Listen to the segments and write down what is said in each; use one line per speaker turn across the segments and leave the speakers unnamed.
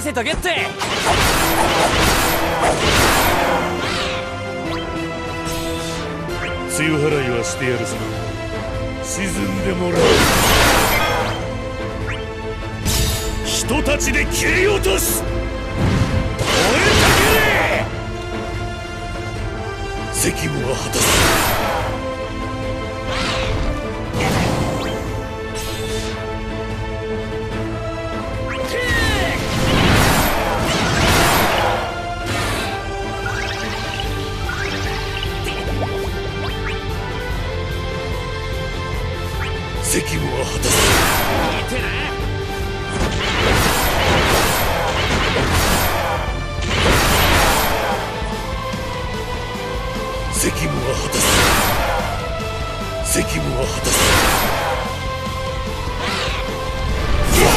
任せとけって。
梅雨払いはしてやるぞ。沈んでもらう。人たちで切り落とす。燃えたけれ責務は果たす。果たす
シュー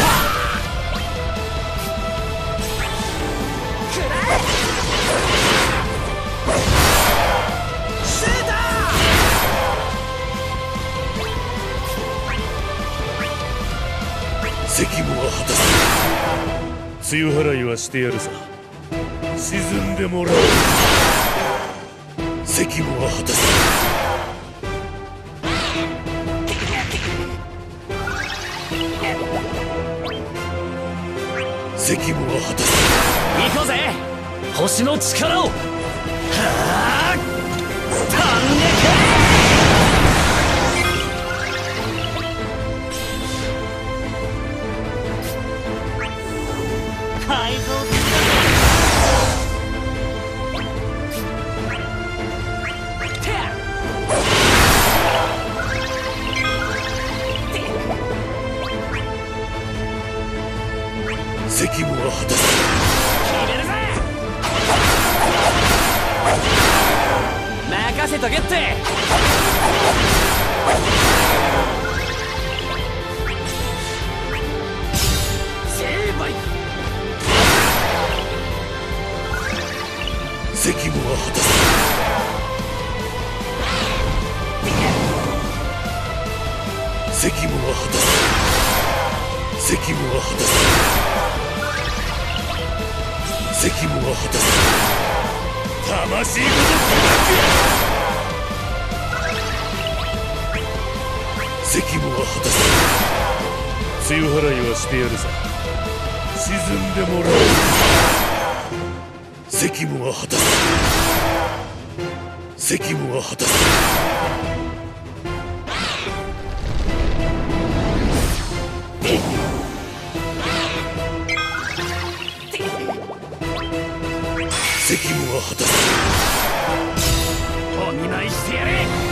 タ
責務は果たす。梅雨払いはしてやるさ。沈んでもらう。責務は果たす。責務は果たす。
行こうぜ。星の力を。はあ。
責務は果たす責務は果たす責務は果たす魂ごと責務は果たす梅雨払いはしてやるさ。沈んでもらおう。責務は果たす。責務は果たす責務は果たす。
お見舞いしてやれ。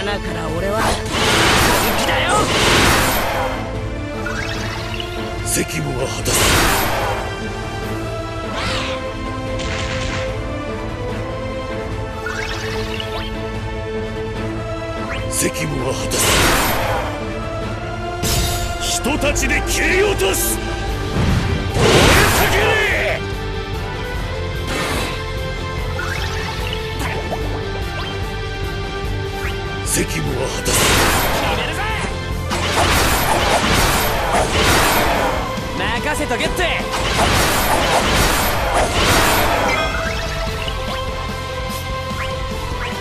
穴から俺は。本気だよ！
責務は果たす。責務は果たす。人たちで切り落とす責務は果たす
決めるぜ任せとけって。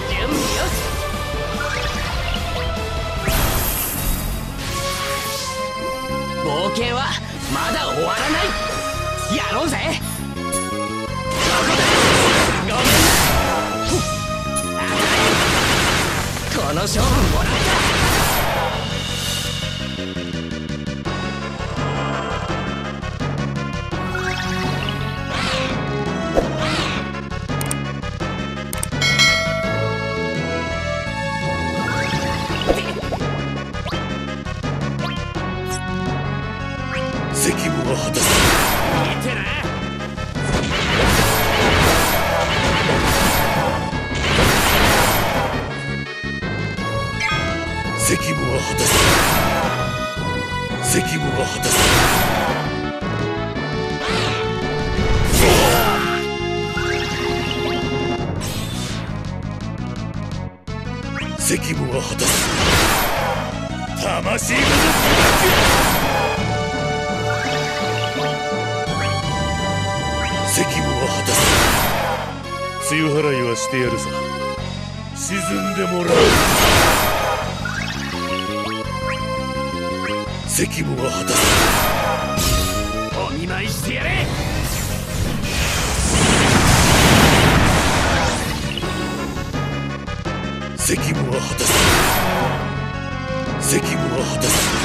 準備よし冒険はまだ終わらないやろうぜここだの勝負もらえ。た
責務は果たす。梅雨払いはしてやるさ沈んでもらう。責務は果たす。
お見舞いしてやれ。
責務は果たす。責務は果たす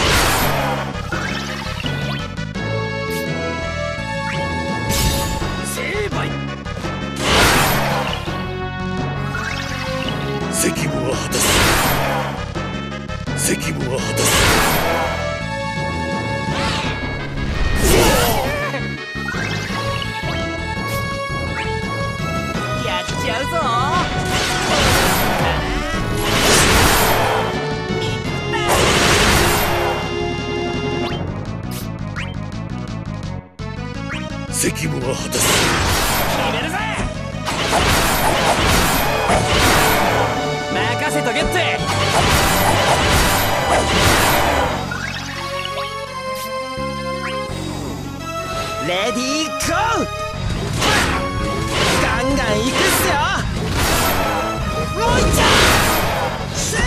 責務は果たす
決めるぜ任せとけってレディーゴー!ガンガン行くっすよ!もういっちゃうシュ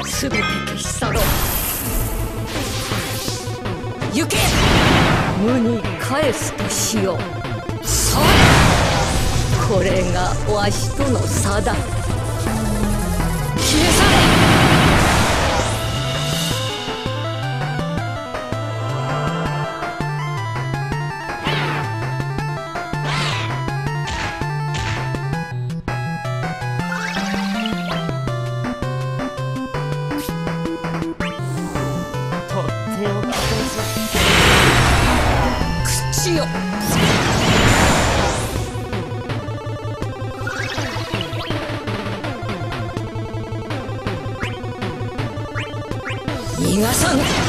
ー
すべて消し
行け。
無に返すとしよう。さこれがわしとの差だ。
よ。逃がさぬ。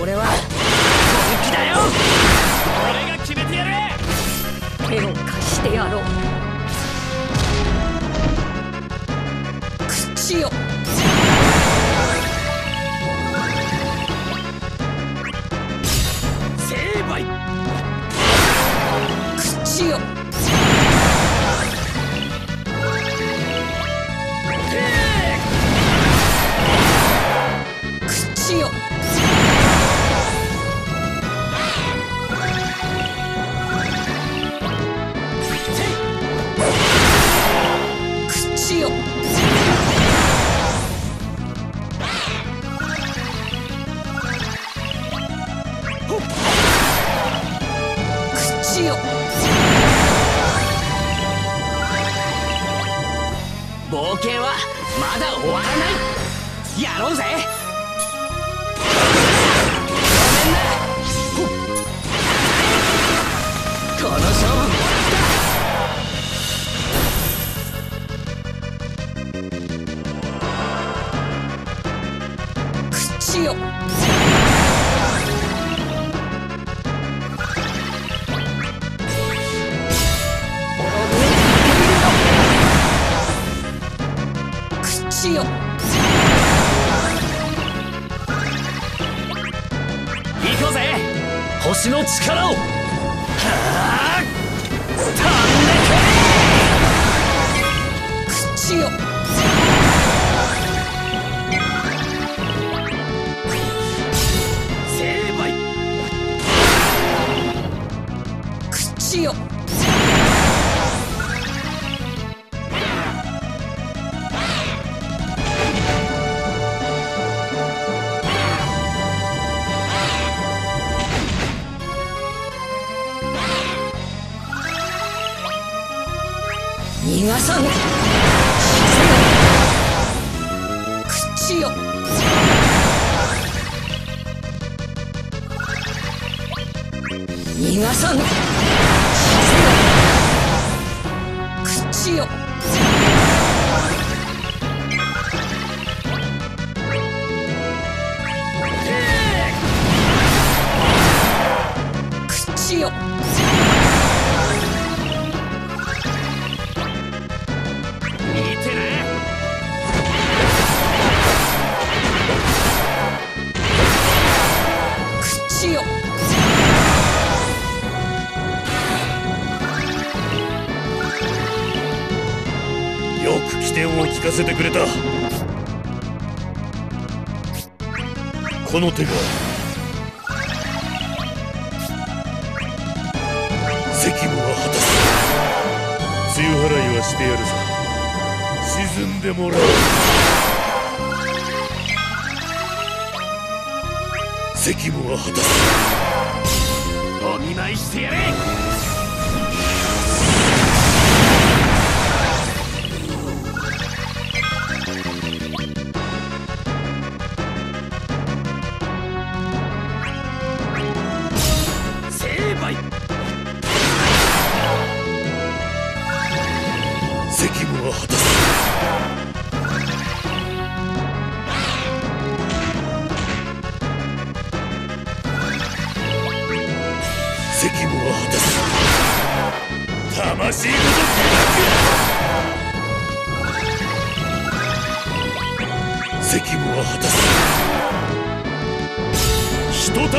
俺は。本気だよ。俺が決めてやる。
手を貸してやろう。
口よまだ終わらない。やろうぜ。ごめんな。この勝負もらった口を。口よ。行こうぜ。星の力を。はあ飛んで逃がさぬ口よ
逃がさぬ
せてくれた。この手が責務は果たす。梅雨払いはしてやるさ沈んでもらう。責務は果たす。
お見舞いしてやれ。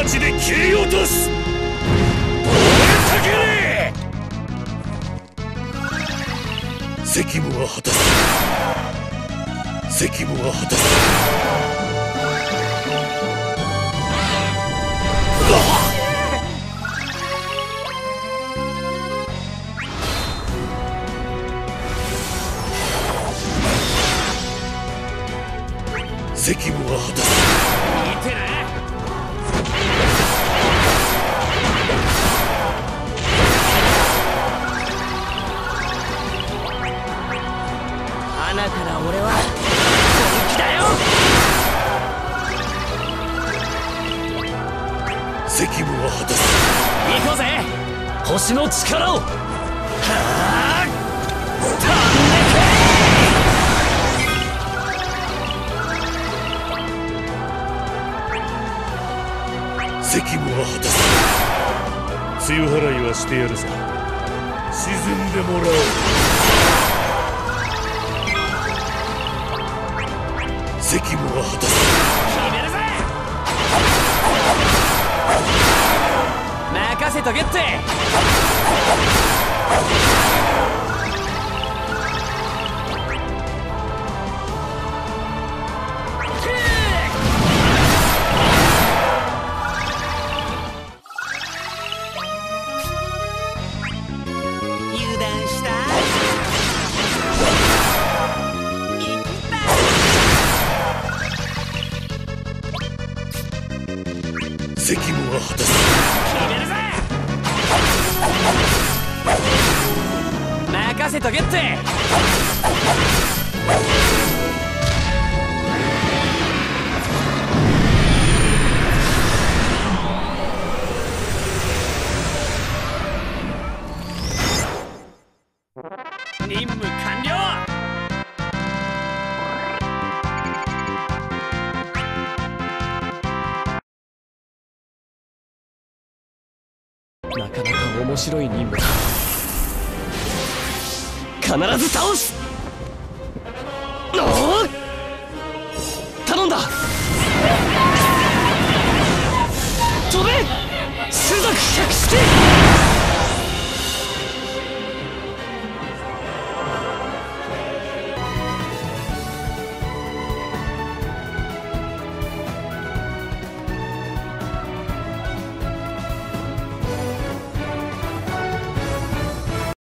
ちで切り落とす燃えたけれ責務は果たす。責務は果たす。責務は果たす。責務は果たす。梅雨払いはしてやるさ沈んでもらおう。責務は果たす。
決めるぜ任せとけって。白い任務必ず倒す！頼んだ！飛べ！数学100